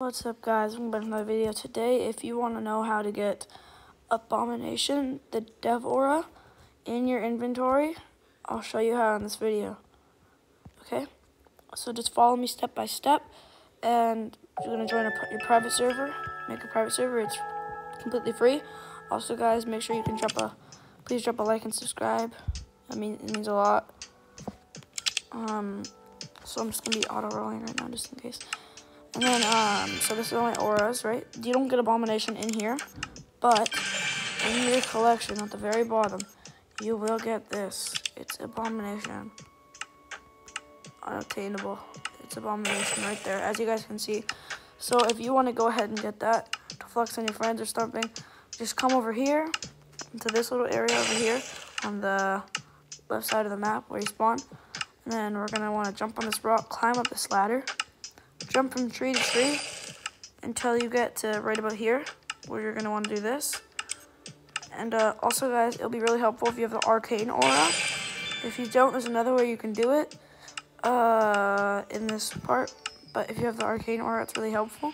What's up guys, welcome back to my video. Today, if you want to know how to get Abomination, the Dev Aura, in your inventory, I'll show you how in this video. Okay, so just follow me step by step, and you're going to join a, your private server, make a private server, it's completely free. Also guys, make sure you can drop a, please drop a like and subscribe, I mean, it means a lot. Um, so I'm just going to be auto-rolling right now, just in case. And then, um, so this is only auras, right? You don't get Abomination in here, but in your collection at the very bottom, you will get this. It's Abomination. Unattainable. It's Abomination right there, as you guys can see. So if you want to go ahead and get that to flex on your friends or something, just come over here to this little area over here on the left side of the map where you spawn. And then we're going to want to jump on this rock, climb up this ladder jump from tree to tree until you get to right about here, where you're going to want to do this. And uh, also, guys, it'll be really helpful if you have the Arcane Aura. If you don't, there's another way you can do it uh, in this part. But if you have the Arcane Aura, it's really helpful.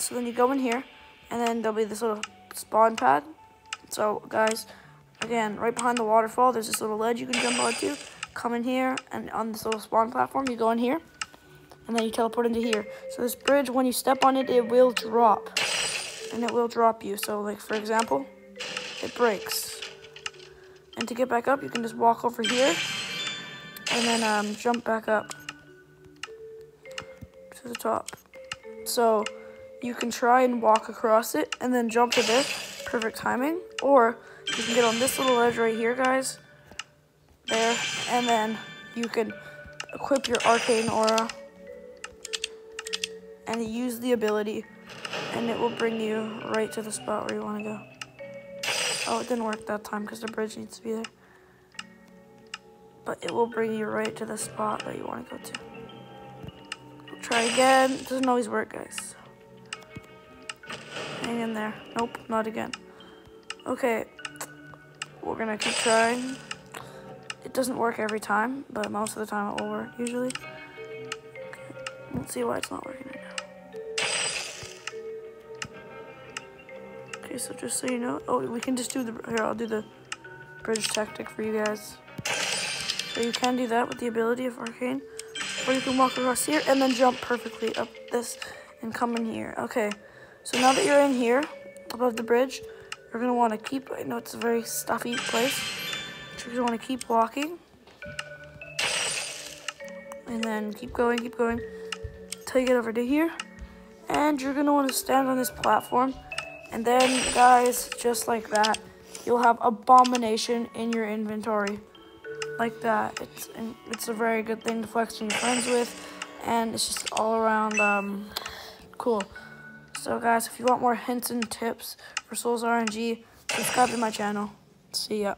So then you go in here, and then there'll be this little spawn pad. So, guys, again, right behind the waterfall, there's this little ledge you can jump onto. Come in here, and on this little spawn platform, you go in here and then you teleport into here. So this bridge, when you step on it, it will drop, and it will drop you. So like, for example, it breaks. And to get back up, you can just walk over here, and then um, jump back up to the top. So you can try and walk across it, and then jump to this, perfect timing. Or you can get on this little ledge right here, guys, there, and then you can equip your arcane aura and use the ability and it will bring you right to the spot where you want to go. Oh, it didn't work that time because the bridge needs to be there. But it will bring you right to the spot that you want to go to. try again. It doesn't always work, guys. Hang in there. Nope, not again. Okay. We're going to keep trying. It doesn't work every time, but most of the time it will work, usually. Okay. Let's see why it's not working Okay, so just so you know, oh, we can just do the, here, I'll do the bridge tactic for you guys. So you can do that with the ability of Arcane, or you can walk across here and then jump perfectly up this and come in here. Okay, so now that you're in here, above the bridge, you're want to keep, I know it's a very stuffy place, so you're want to keep walking. And then keep going, keep going, until you get over to here. And you're want to stand on this platform and then, guys, just like that, you'll have Abomination in your inventory. Like that. It's it's a very good thing to flex on your friends with, and it's just all around um, cool. So, guys, if you want more hints and tips for Sols RNG, subscribe to my channel. See ya.